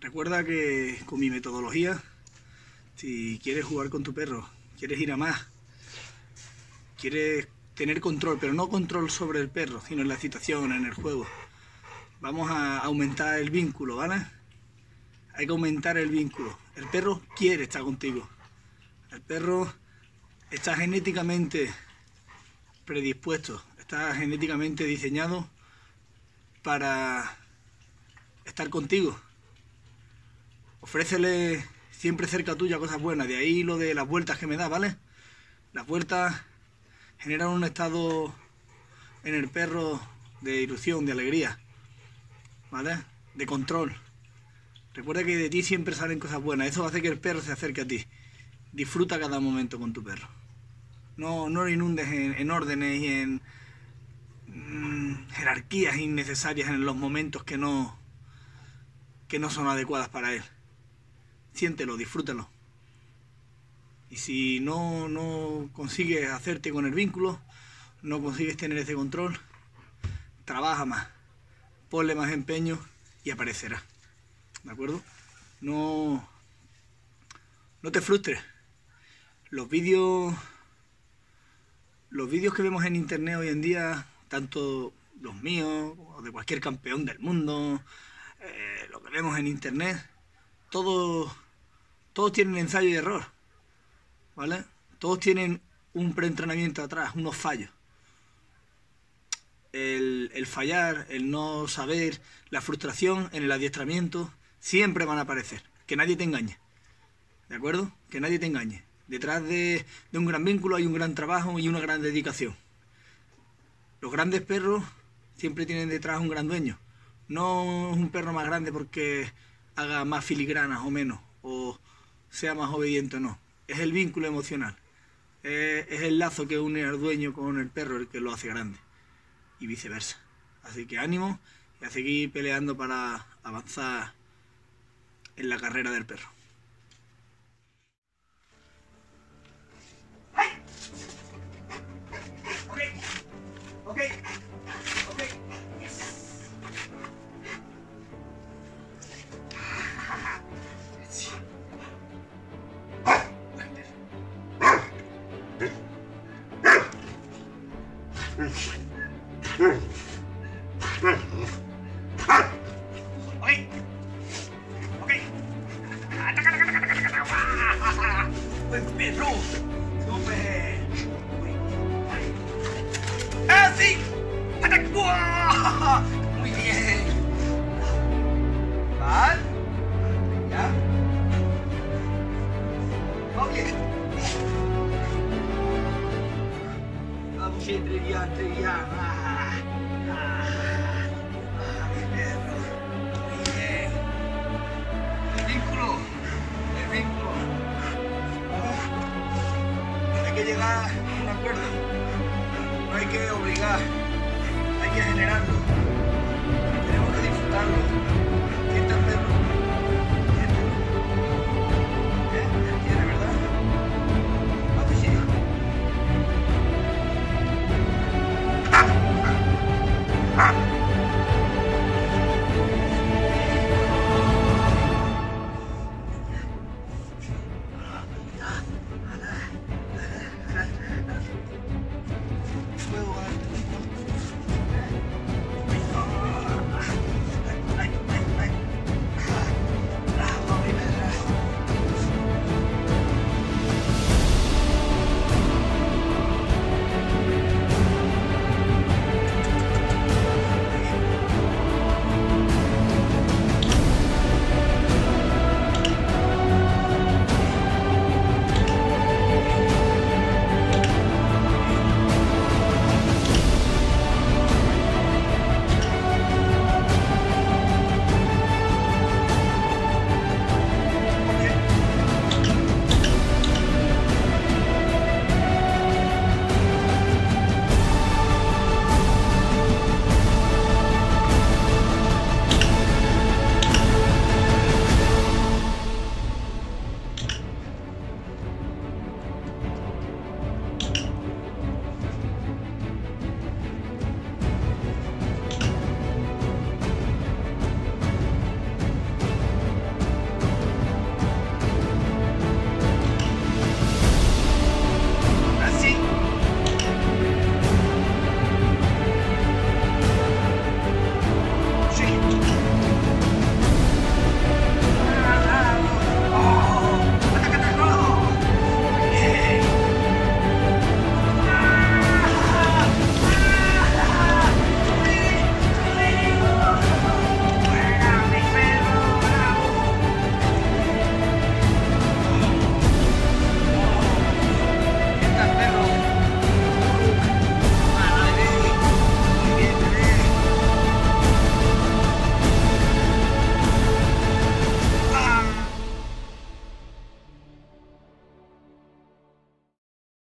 Recuerda que con mi metodología, si quieres jugar con tu perro, quieres ir a más, quieres tener control, pero no control sobre el perro, sino en la situación, en el juego. Vamos a aumentar el vínculo, ¿vale? Hay que aumentar el vínculo. El perro quiere estar contigo. El perro está genéticamente predispuesto, está genéticamente diseñado para estar contigo. Ofrécele siempre cerca tuya cosas buenas. De ahí lo de las vueltas que me da, ¿vale? Las vueltas generan un estado en el perro de ilusión, de alegría, ¿vale? De control. Recuerda que de ti siempre salen cosas buenas. Eso hace que el perro se acerque a ti. Disfruta cada momento con tu perro. No, no lo inundes en, órdenes y en mm, jerarquías innecesarias en los momentos que no, que no son adecuadas para él siéntelo, disfrútalo. Y si no, no consigues hacerte con el vínculo, no consigues tener ese control, trabaja más, ponle más empeño y aparecerá. ¿De acuerdo? No, no te frustres. Los vídeos, los vídeos que vemos en internet hoy en día, tanto los míos o de cualquier campeón del mundo, eh, lo que vemos en internet, todos, todos tienen ensayo y error, ¿vale? Todos tienen un preentrenamiento atrás, unos fallos. El, el, fallar, el no saber, la frustración en el adiestramiento, siempre van a aparecer. Que nadie te engañe. ¿De acuerdo? Que nadie te engañe. Detrás de, de un gran vínculo hay un gran trabajo y una gran dedicación. Los grandes perros siempre tienen detrás un gran dueño. No un perro más grande porque haga más filigranas o menos, o sea más obediente o no. Es el vínculo emocional. Es, el lazo que une al dueño con el perro el que lo hace grande. Y viceversa. Así que ánimo y a seguir peleando para avanzar en la carrera del perro. Muy bien. ¿Val? ¿Ya? Ok. Vamos, entre ya, entre ya. Ah, ah, ah, mi perro. Muy bien. El vínculo. El vínculo. Hay que llegar a acuerdo. No hay que obligar. Hay que generarlo.